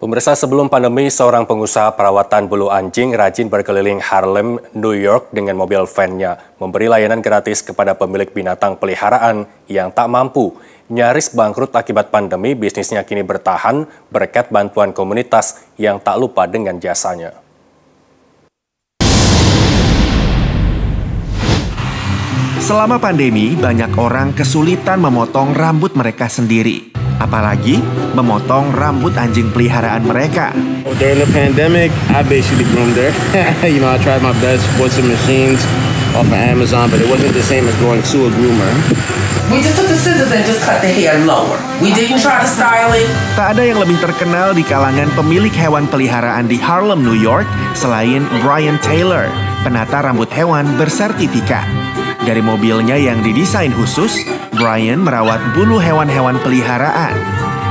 Pemirsa sebelum pandemi, seorang pengusaha perawatan bulu anjing rajin berkeliling Harlem, New York dengan mobil van-nya, memberi layanan gratis kepada pemilik binatang peliharaan yang tak mampu. Nyaris bangkrut akibat pandemi, bisnisnya kini bertahan berkat bantuan komunitas yang tak lupa dengan jasanya. Selama pandemi, banyak orang kesulitan memotong rambut mereka sendiri apalagi memotong rambut anjing peliharaan mereka. During the pandemic, I basically groomed her. you know, I tried my best, bought some machines off of Amazon, but it wasn't the same as going to a groomer. We just took the scissors and just cut the hair lower. We didn't try to style it. Tak ada yang lebih terkenal di kalangan pemilik hewan peliharaan di Harlem, New York, selain Brian Taylor, penata rambut hewan bersertifikat. Dari mobilnya yang didesain khusus, Brian merawat bulu hewan-hewan peliharaan.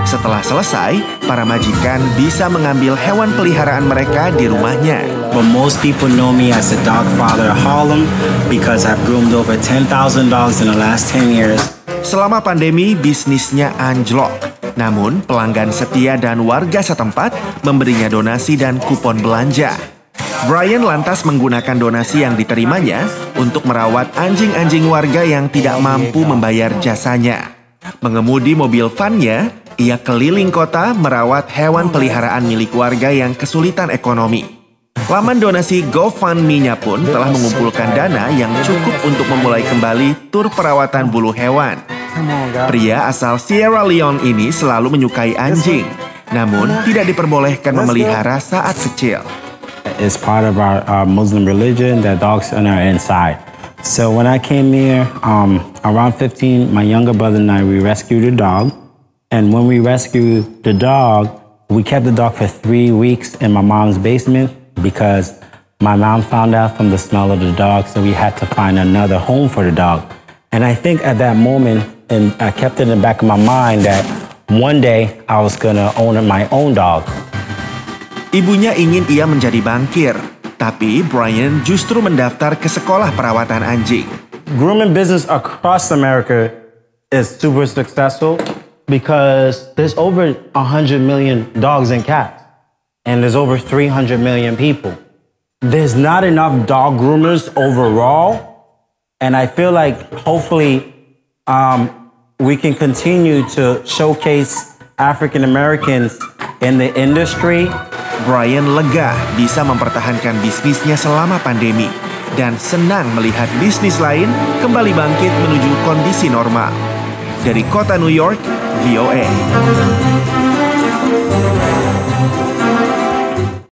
Setelah selesai, para majikan bisa mengambil hewan peliharaan mereka di rumahnya. But most people know me as the dog father of Harlem because I've groomed over 10,000 dogs in the last 10 years. Selama pandemi, bisnisnya anjlok. Namun, pelanggan setia dan warga setempat memberinya donasi dan kupon belanja. Brian lantas menggunakan donasi yang diterimanya untuk merawat anjing-anjing warga yang tidak mampu membayar jasanya. Mengemudi mobil vannya, ia keliling kota merawat hewan peliharaan milik warga yang kesulitan ekonomi. Laman donasi GoFundMe-nya pun telah mengumpulkan dana yang cukup untuk memulai kembali tur perawatan bulu hewan. Pria asal Sierra Leone ini selalu menyukai anjing, namun tidak diperbolehkan memelihara saat kecil. It's part of our, our Muslim religion that dogs are inside. So when I came here, um, around 15, my younger brother and I, we rescued a dog. And when we rescued the dog, we kept the dog for three weeks in my mom's basement because my mom found out from the smell of the dog, so we had to find another home for the dog. And I think at that moment, and I kept it in the back of my mind that one day I was gonna own my own dog. Ibunya ingin ia menjadi bankir, tapi Brian justru mendaftar ke sekolah perawatan anjing. Grooming business across America is super successful because there's over 100 million dogs and cats, and there's over 300 million people. There's not enough dog groomers overall, and I feel like hopefully um, we can continue to showcase African Americans in the industry Brian lega bisa mempertahankan bisnisnya selama pandemi dan senang melihat bisnis lain kembali bangkit menuju kondisi normal. Dari kota New York, VOA.